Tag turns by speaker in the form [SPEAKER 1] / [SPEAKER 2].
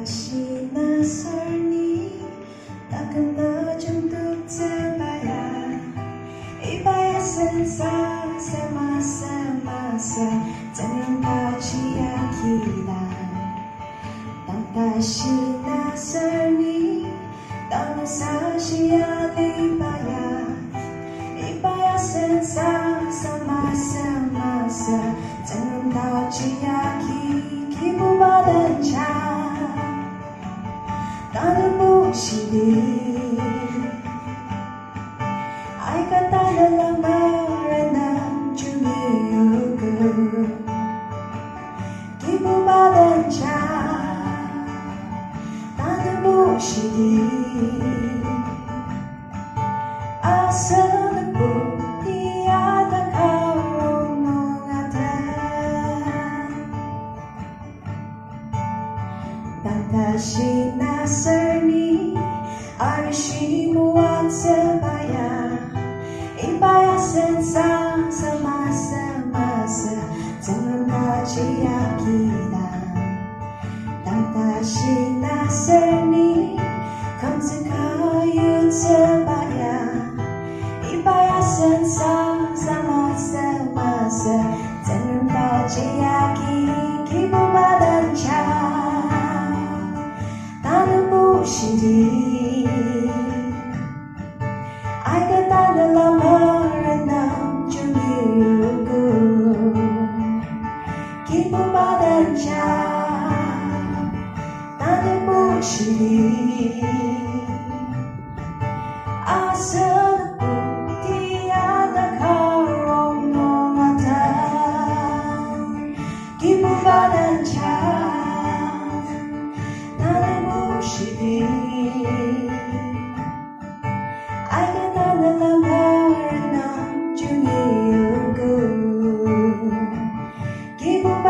[SPEAKER 1] 다시 낯설니 따끈 너좀 뚝져봐야 이봐야 센사 세마 세마 세 장난까지 야기다 난 다시 낯설니 너는 사시야 이봐야 이봐야 센사 세마 세마 세 장난까지 야기 起你。爱个大人浪漫人那，就没有个给不把人家，大人不是你。 난 다시 낯설니 아르시모 안세바야 이바야 센사 사마사 마사 장난까지 야기다 난 다시 낯설니 검색하여 세바야 이바야 센사 사마사 마사 장난까지 hindi Ay katagalawaran ng Chugirugo Kipo padanja Tanamushiri Asa Keep moving and child, not emotionally.